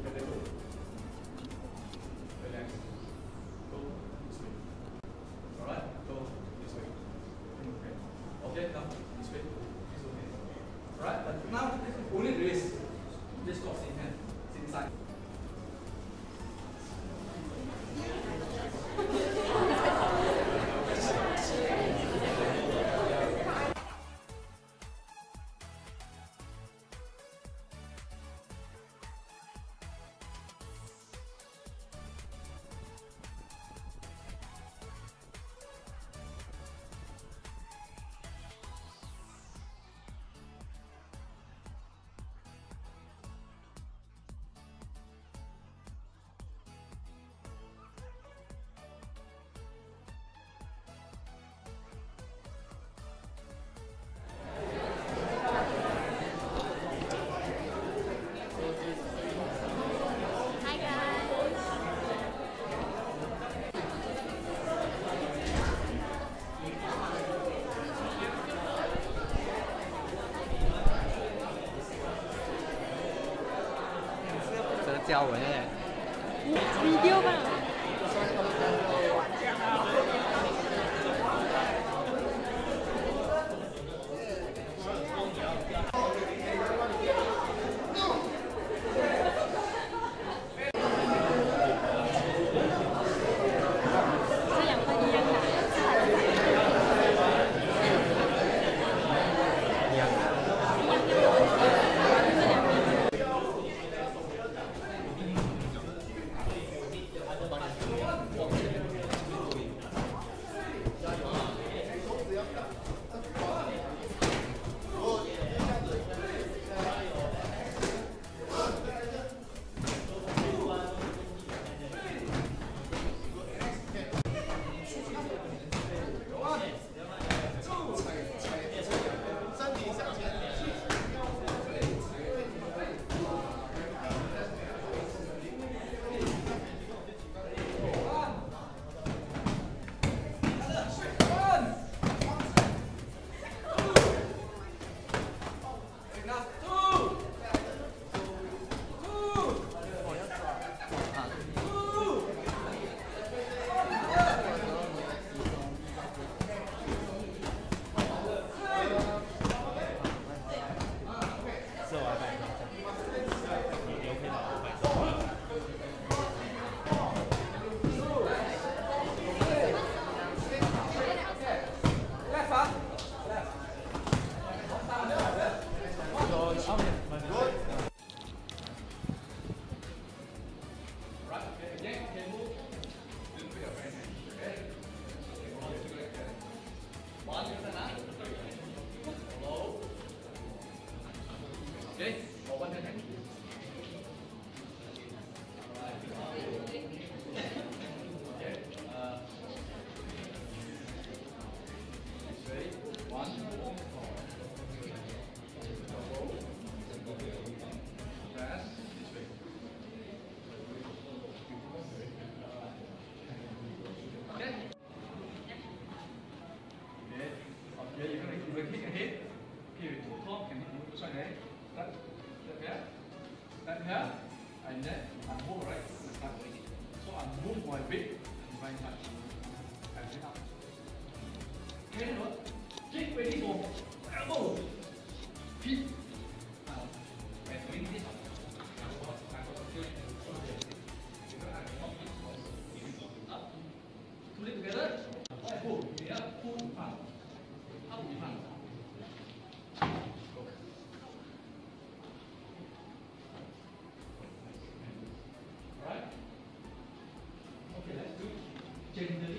tenemos やばい。行，我问这个问。Thank you. Together. Right, Okay, let's do